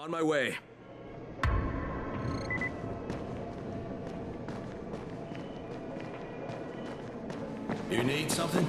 On my way. You need something?